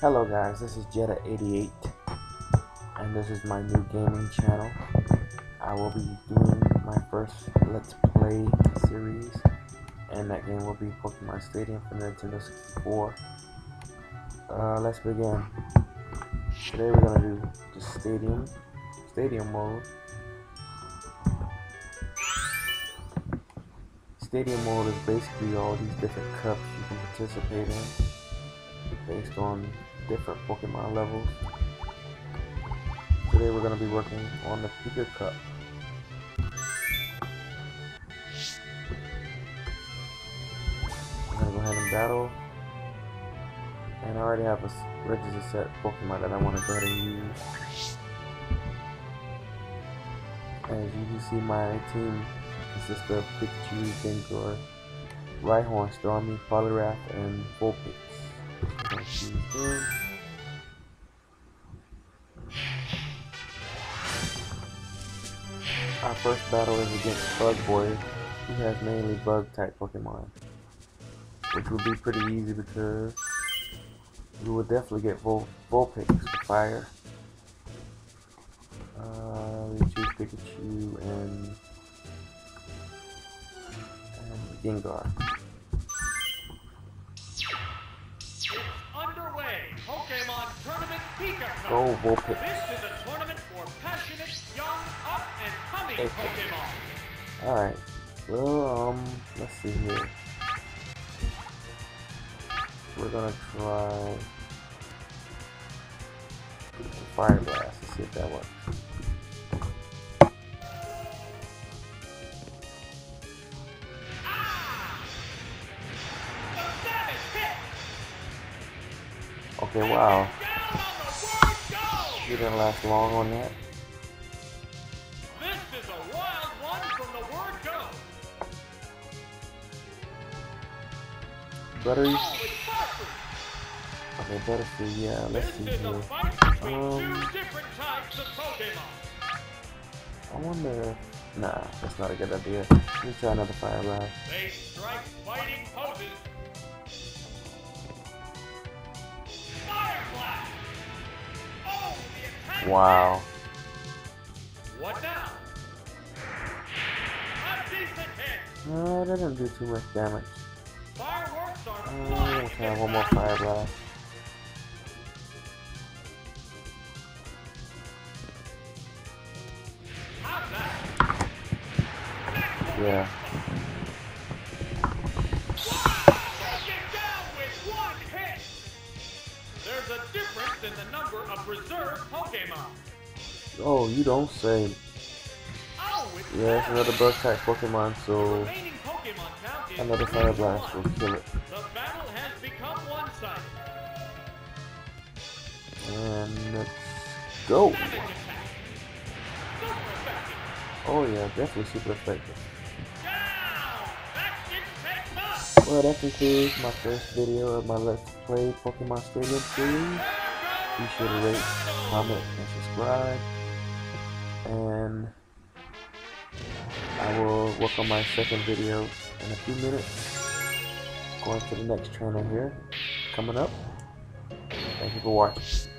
Hello guys, this is Jetta88 and this is my new gaming channel. I will be doing my first Let's Play series and that game will be Pokemon Stadium for Nintendo 64. Uh, let's begin. Today we're gonna do the Stadium, Stadium mode. Stadium mode is basically all these different cups you can participate in based on different Pokemon levels. Today we're going to be working on the Pika Cup. I'm going to go ahead and battle. And I already have a register set Pokemon that I want to go ahead and use. As you can see, my team consists of Pikachu, Gengar, Rhyhorn, Starmie, Poliwrath, and Vulpix. Our first battle is against Bug Boy. He has mainly bug type Pokemon. Which would be pretty easy because we would definitely get Vul Vulpix fire. Uh, we choose Pikachu and, and Gengar. Go Vulpix. This is a tournament for passionate, young, up and coming okay. Pokemon. Alright. Well, um, let's see here. We're gonna try Fire Blast. Let's see if that works. Okay, wow. You didn't last long on that. This is a wild one from the word go. Buttery. Okay, Butterfree, yeah, let's see here. Um, I wonder... Nah, that's not a good idea. Let me try another Fire Blast. They strike fighting poses. Wow. What now? No, that didn't do too much damage. Fireworks are uh, I'm gonna one more fire blast. Yeah. In the number of reserve Pokemon. Oh, you don't say. Oh, yeah, it's another bug type Pokemon, so another Fire Blast will kill it. The battle has become one-sided. And let's go. Oh yeah, definitely super effective. Well, that concludes my first video of my Let's Play Pokemon Stadium series. Be sure to rate, comment, and subscribe. And I will work on my second video in a few minutes. Going to the next channel here, coming up. Thank you for watching.